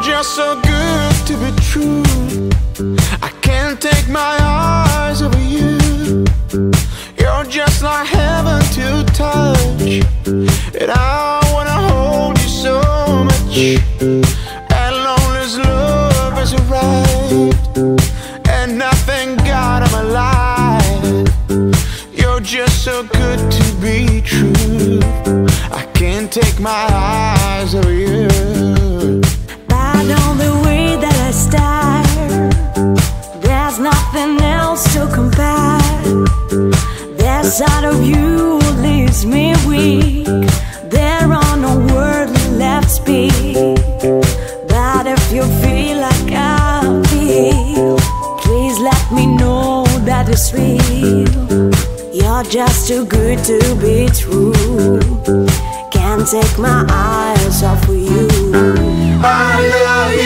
just so good to be true. I can't take my eyes over you. You're just like heaven to touch. And I wanna hold you so much. And long as love is arrived, and nothing got of my life. You're just so good to be true. I can't take my eyes off you. Side of you leaves me weak. There are no words left to speak. But if you feel like I feel, please let me know that it's real. You're just too good to be true. Can't take my eyes off of you. I love you,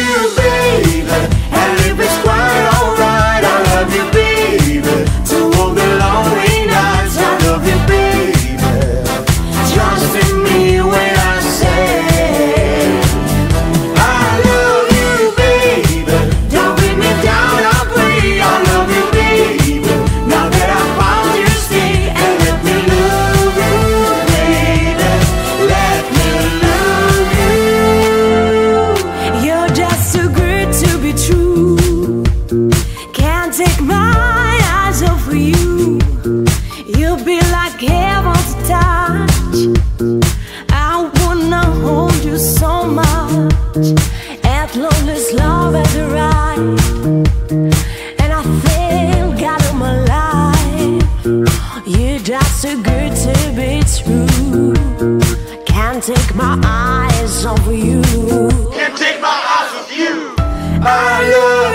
I wanna hold you so much. Long as love is right. And I think out of my life. You're just too good to be true. Can't take my eyes off of you. Can't take my eyes off you. I love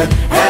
Hey.